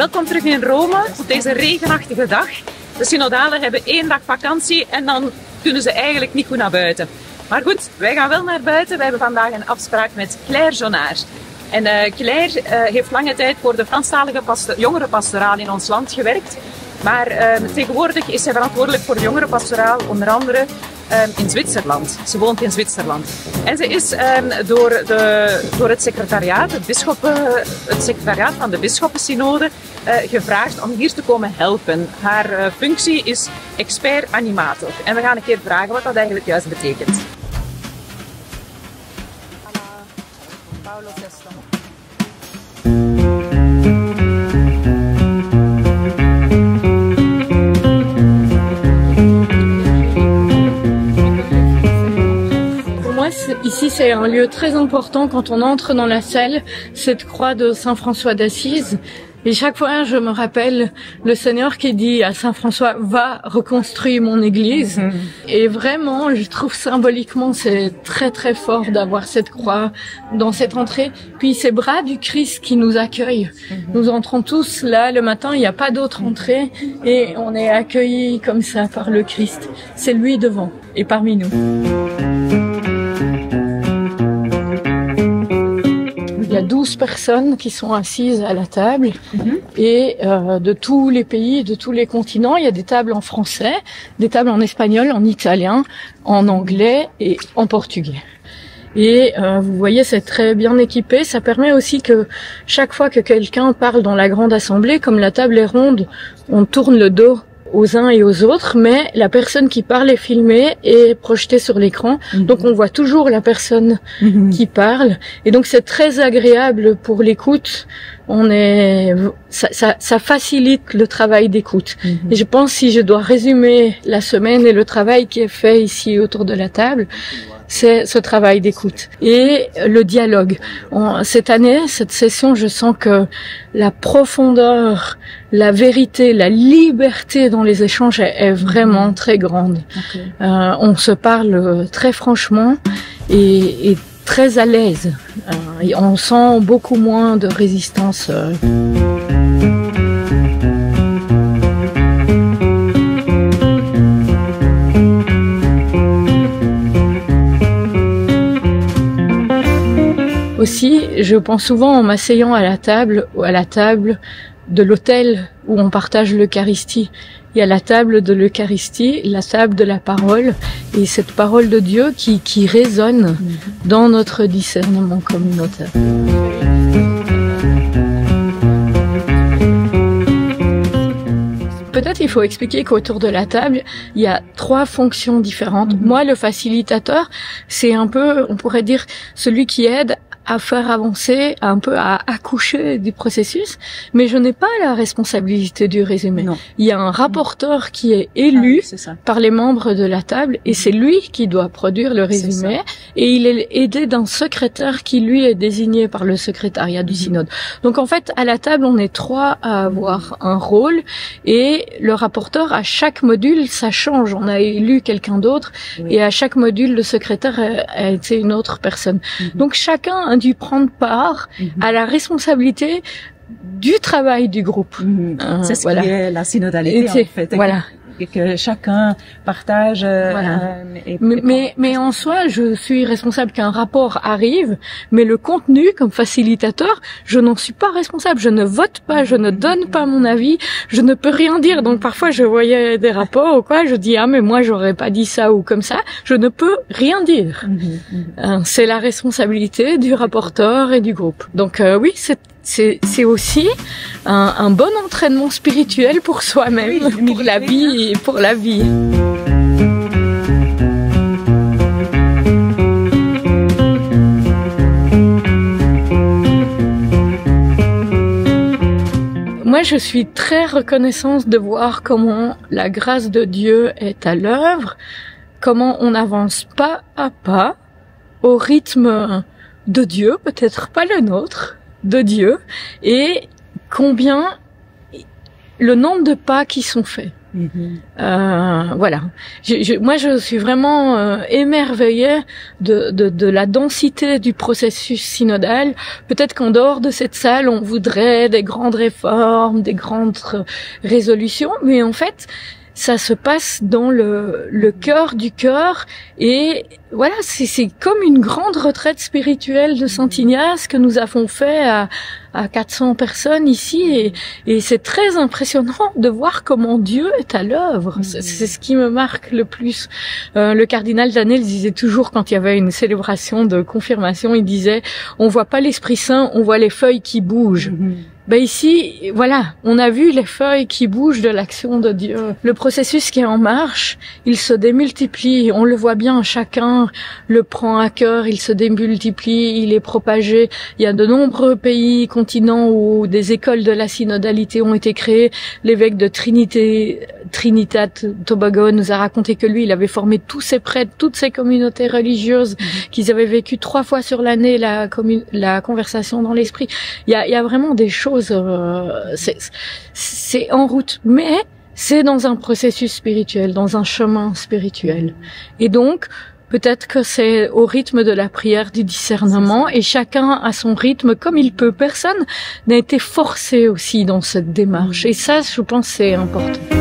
Welkom terug in Rome op deze regenachtige dag. De synodalen hebben één dag vakantie en dan kunnen ze eigenlijk niet goed naar buiten. Maar goed, wij gaan wel naar buiten. We hebben vandaag een afspraak met Claire Jonard. En uh, Claire uh, heeft lange tijd voor de Franstalige jongerenpastoraal in ons land gewerkt. Maar uh, tegenwoordig is zij verantwoordelijk voor de jongerenpastoraal, onder andere um, in Zwitserland. Ze woont in Zwitserland. En ze is um, door, de, door het secretariaat, het, bisschoppen, het secretariaat van de Bisschoppensynode, uh, gevraagd om hier te komen helpen. Haar uh, functie is expert animator. En we gaan een keer vragen wat dat eigenlijk juist betekent. Paulo Ici, c'est un lieu très important quand on entre dans la salle, cette croix de Saint François d'Assise. Et chaque fois, je me rappelle le Seigneur qui dit à Saint François, va reconstruire mon église. Mhm. Et vraiment, je trouve symboliquement, c'est très très fort d'avoir cette croix dans cette entrée. Puis ces bras du Christ qui nous accueillent. Mhm. Nous entrons tous là le matin, il n'y a pas d'autre entrée. Et on est accueillis comme ça par le Christ. C'est lui devant et parmi nous. 12 personnes qui sont assises à la table mhm. et euh, de tous les pays, de tous les continents. Il y a des tables en français, des tables en espagnol, en italien, en anglais et en portugais. Et euh, vous voyez, c'est très bien équipé. Ça permet aussi que chaque fois que quelqu'un parle dans la grande assemblée, comme la table est ronde, on tourne le dos aux uns et aux autres, mais la personne qui parle est filmée et projetée sur l'écran. Mhm. Donc on voit toujours la personne mhm. qui parle. Et donc c'est très agréable pour l'écoute. On est, ça, ça, ça, facilite le travail d'écoute. Mhm. Et je pense si je dois résumer la semaine et le travail qui est fait ici autour de la table, c'est ce travail d'écoute et le dialogue. cette année, cette session, je sens que la profondeur, la vérité, la liberté dans les échanges est, vraiment mhm. très grande. Euh, on se parle très franchement et, et très à l'aise. Euh, on sent beaucoup moins de résistance. Euh. Aussi, je pense souvent en m'asseyant à la table ou à la table de l'hôtel où on partage l'Eucharistie. Il y a la table de l'Eucharistie, la table de la parole et cette parole de Dieu qui, qui résonne dans notre discernement communautaire. Peut-être il faut expliquer qu'autour de la table, il y a trois fonctions différentes. Mhm. Moi, le facilitateur, c'est un peu, on pourrait dire, celui qui aide à faire avancer, un peu à accoucher du processus, mais je n'ai pas la responsabilité du résumé. Non. Il y a un rapporteur qui est élu ah par les membres de la table et c'est lui qui doit produire le résumé et il est aidé d'un secrétaire qui lui est désigné par le secrétariat du mhm. synode. Donc en fait, à la table, on est trois à avoir un rôle et le rapporteur, à chaque module, ça change. On a élu quelqu'un d'autre et à chaque module, le secrétaire a, été une autre personne. Mhm. Donc chacun dû prendre part mhm. à la responsabilité du travail du groupe. Mhm. Euh, c'est ce voilà. qui est la synodalité en fait. Voilà et que chacun partage. Euh, mais, mais, en soi, je suis responsable qu'un rapport arrive, mais le contenu, comme facilitateur, je n'en suis pas responsable. Je ne vote pas, je ne donne pas mon avis, je ne peux rien dire. Donc parfois, je voyais des rapports ou quoi, je dis ah mais moi j'aurais pas dit ça ou comme ça. Je ne peux rien dire. Mhm, mhm. Euh, c'est la responsabilité du rapporteur et du groupe. Donc euh, oui, c'est c'est aussi un, bon entraînement spirituel pour soi-même, pour la vie et pour la vie. Moi, je suis très reconnaissante de voir comment la grâce de Dieu est à l'œuvre, comment on avance pas à pas au rythme de Dieu, peut-être pas le nôtre, de Dieu et combien le nombre de pas qui sont faits. Euh, voilà. Je, je, moi, je suis vraiment euh, émerveillée de, de, de, la densité du processus synodal. Peut-être qu'en dehors de cette salle, on voudrait des grandes réformes, des grandes résolutions, mais en fait, ça se passe dans le, le cœur du cœur et voilà, c'est comme une grande retraite spirituelle de Saint Ignace que nous avons fait à, à 400 personnes ici et, et c'est très impressionnant de voir comment Dieu est à l'œuvre. C'est ce qui me marque le plus. Euh, le cardinal Danel disait toujours quand il y avait une célébration de confirmation, il disait on voit pas l'Esprit Saint, on voit les feuilles qui bougent. Mm-hmm. Ben ici, voilà, on a vu les feuilles qui bougent de l'action de Dieu. Le processus qui est en marche, il se démultiplie. On le voit bien, chacun le prend à cœur, il se démultiplie, il est propagé. Il y a de nombreux pays, continents où des écoles de la synodalité ont été créées. L'évêque de Trinité, Trinitat Tobago nous a raconté que lui, il avait formé tous ses prêtres, toutes ses communautés religieuses, mhm. qu'ils avaient vécu trois fois sur l'année la, la conversation dans l'esprit. Il y a, y a vraiment des choses euh, c'est en route, mais c'est dans un processus spirituel, dans un chemin spirituel. Et donc, peut-être que c'est au rythme de la prière du discernement et chacun a son rythme comme il peut. Personne n'a été forcé aussi dans cette démarche. Et ça, je pense, c'est important.